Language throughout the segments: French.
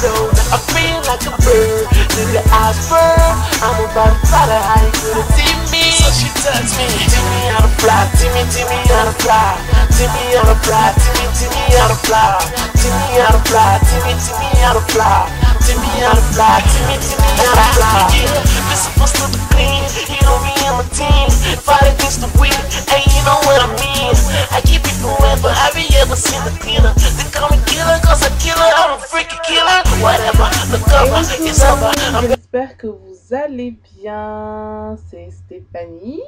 flow. I feel like a bird, nigga, I burn. I'm about to fly the high, you couldn't see me. So she touched me, teach me how to fly, teach me, teach me how to fly. Teach me how to fly, teach me, teach me how to fly. Teach me how to fly, teach me, teach me how to fly. Teach me how to fly, teach me, teach me how to fly. Yeah, this supposed to be clean, you know me and my team. Fight against que vous allez bien. C'est Stéphanie.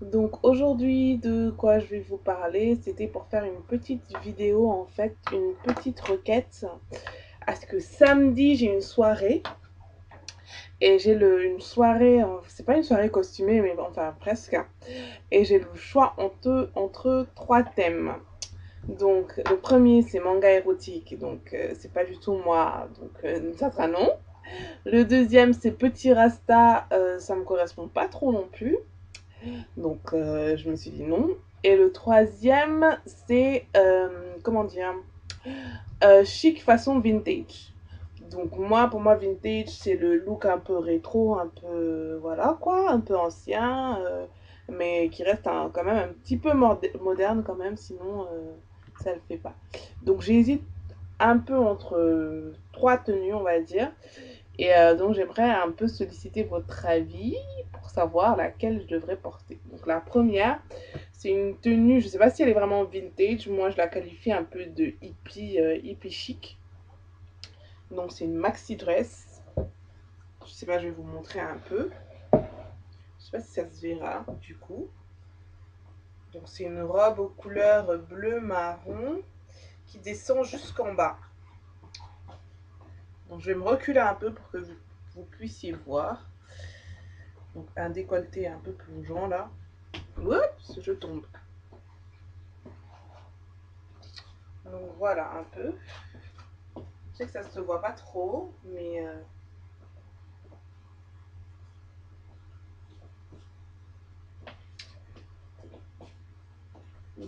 Donc aujourd'hui, de quoi je vais vous parler, c'était pour faire une petite vidéo, en fait, une petite requête. À ce que samedi, j'ai une soirée. Et j'ai une soirée, c'est pas une soirée costumée, mais enfin presque. Et j'ai le choix entre, entre trois thèmes. Donc le premier, c'est manga érotique. Donc euh, c'est pas du tout moi. Donc euh, ça sera non. Le deuxième, c'est Petit Rasta. euh, ça me correspond pas trop non plus. Donc, euh, je me suis dit non. Et le troisième, c'est, euh, comment dire, chic façon vintage. Donc, moi, pour moi, vintage, c'est le look un peu rétro, un peu, voilà quoi, un peu ancien, mais qui reste quand même un petit peu moderne quand même, sinon, ça le fait pas. Donc, j'hésite un peu entre trois tenues, on va dire. Et euh, donc j'aimerais un peu solliciter votre avis pour savoir laquelle je devrais porter. Donc la première, c'est une tenue, je sais pas si elle est vraiment vintage, moi je la qualifie un peu de hippie, euh, hippie chic. Donc c'est une maxi dress. Je sais pas, je vais vous montrer un peu. Je sais pas si ça se verra du coup. Donc c'est une robe aux couleurs bleu marron qui descend jusqu'en bas. Donc je vais me reculer un peu pour que vous, puissiez voir. Donc un décolleté un peu plongeant là. Oups, je tombe. Donc voilà un peu. Je sais que ça se voit pas trop, mais... euh,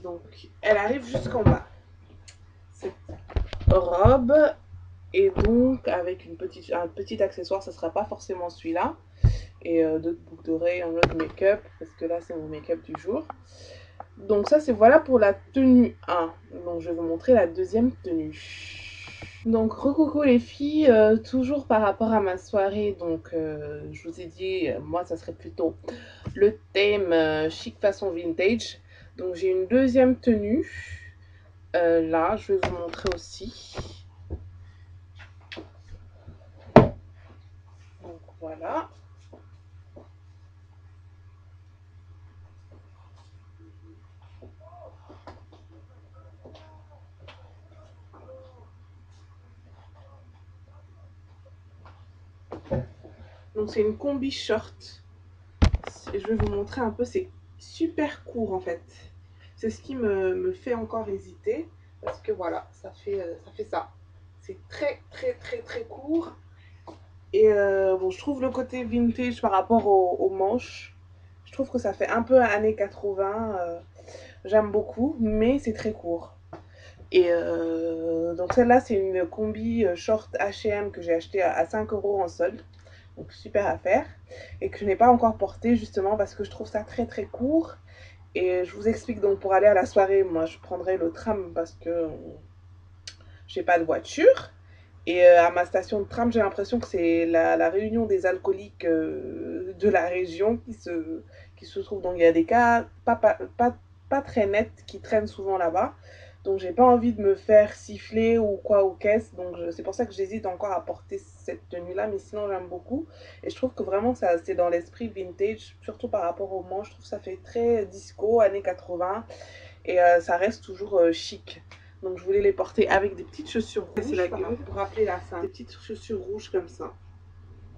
Donc elle arrive jusqu'en bas. Cette robe et donc, avec une petite, un petit accessoire, ça ne sera pas forcément celui-là. Et euh, d'autres boucles d'oreilles, un autre make-up, parce que là, c'est mon make-up du jour. Donc ça, c'est voilà pour la tenue 1. Donc, je vais vous montrer la deuxième tenue. Donc, recoucou les filles, euh, toujours par rapport à ma soirée. Donc, euh, je vous ai dit, moi, ça serait plutôt le thème chic façon vintage. Donc, j'ai une deuxième tenue. Là, je vais vous montrer aussi. Donc voilà. Donc c'est une combi short. Je vais vous montrer un peu, c'est super court en fait. C'est ce qui me, me fait encore hésiter. Parce que voilà, ça fait, euh, ça fait ça. C'est très très très très court. Et euh, bon, je trouve le côté vintage par rapport aux, manches. Je trouve que ça fait un peu années 80. euh, J'aime beaucoup, mais c'est très court. Et euh, donc celle-là, c'est une combi short H&M que j'ai acheté à, à 5 euros en solde. Donc super affaire. Et que je n'ai pas encore porté justement parce que je trouve ça très très court. Et je vous explique donc pour aller à la soirée, moi je prendrai le tram parce que j'ai pas de voiture. Et euh, à ma station de tram, j'ai l'impression que c'est la, réunion des alcooliques euh, de la région qui se, qui se trouve. Donc il y a des cas pas, pas, pas, pas très nets qui traînent souvent là-bas. Donc j'ai pas envie de me faire siffler ou quoi ou qu'est-ce. Donc c'est pour ça que j'hésite encore à porter cette tenue-là. Mais sinon j'aime beaucoup. Et je trouve que vraiment ça c'est dans l'esprit vintage, surtout par rapport aux manches. Je trouve que ça fait très disco, années 80. Et euh, ça reste toujours chic. Donc je voulais les porter avec des petites chaussures rouges. C'est la rapport- pour rappeler la fin. Des petites chaussures rouges comme ça.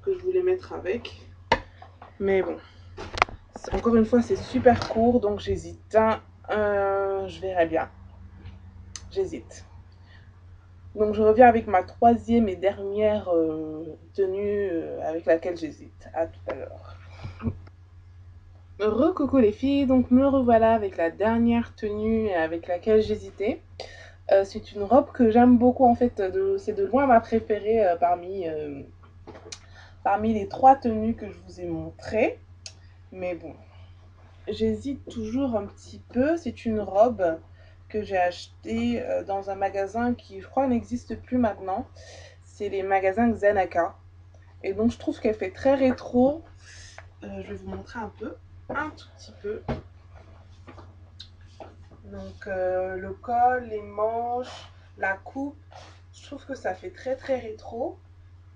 Que je voulais mettre avec. Mais bon. Encore une fois, c'est super court. Donc j'hésite. hein. Euh, je verrai bien. J'hésite. Donc je reviens avec ma troisième et dernière euh, tenue euh, avec laquelle j'hésite. À tout à l'heure. Recoucou les filles, donc me revoilà avec la dernière tenue avec laquelle j'hésitais. Euh, c'est une robe que j'aime beaucoup en fait. C'est de loin ma préférée euh, parmi, euh, parmi les trois tenues que je vous ai montrées. Mais bon, j'hésite toujours un petit peu. C'est une robe que j'ai achetée dans un magasin qui, je crois, n'existe plus maintenant. C'est les magasins Xenaka. Et donc, je trouve qu'elle fait très rétro. je vais vous montrer un peu, un tout petit peu. Donc euh, le col, les manches, la coupe, je trouve que ça fait très très rétro.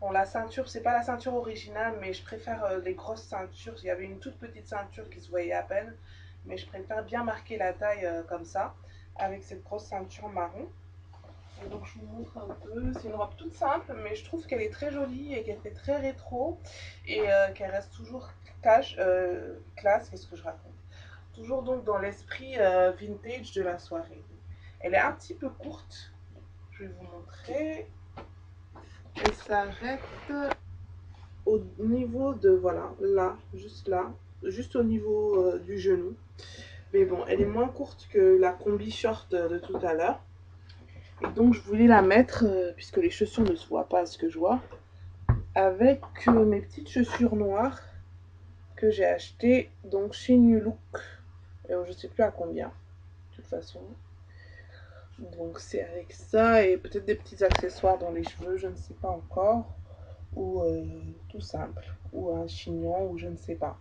Bon, la ceinture, c'est pas la ceinture originale, mais je préfère euh, les grosses ceintures. Il y avait une toute petite ceinture qui se voyait à peine, mais je préfère bien marquer la taille euh, comme ça, avec cette grosse ceinture marron. Et donc je vous montre un peu, c'est une robe toute simple, mais je trouve qu'elle est très jolie et qu'elle fait très rétro, et qu'elle reste toujours cash, classe, qu'est-ce que je raconte toujours donc dans l'esprit euh, vintage de la soirée. Elle est un petit peu courte, je vais vous montrer. Elle s'arrête au niveau de, voilà, là, juste là, juste au niveau euh, du genou. Mais bon, elle est moins courte que la combi short de tout à l'heure. Et donc, je voulais la mettre, euh, puisque les chaussures ne se voient pas ce que je vois, avec mes petites chaussures noires que j'ai achetées donc chez New Look je sais plus à combien, de toute façon. Donc c'est avec ça et peut-être des petits accessoires dans les cheveux, je ne sais pas encore. Ou euh, tout simple, ou un chignon, ou je ne sais pas.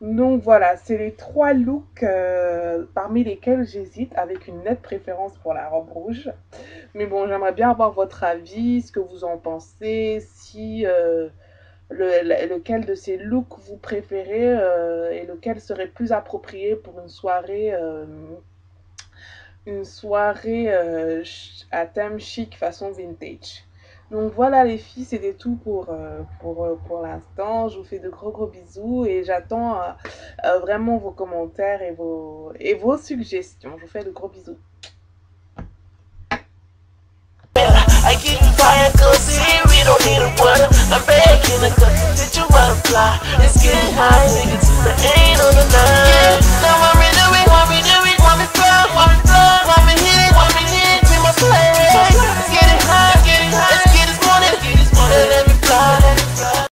Donc voilà, c'est les trois looks euh, parmi lesquels j'hésite avec une nette préférence pour la robe rouge. Mais bon, j'aimerais bien avoir votre avis, ce que vous en pensez, si... Euh, lequel de ces looks vous préférez euh, et lequel serait plus approprié pour une soirée euh, une soirée euh, à thème chic façon vintage. Donc voilà les filles, c'était tout pour, pour, pour l'instant. Je vous fais de gros gros bisous et j'attends vraiment vos commentaires et vos, suggestions. Je vous fais de gros bisous. I'm back in the cut. Did you wanna fly? It's getting high, niggas. The ain't on the line.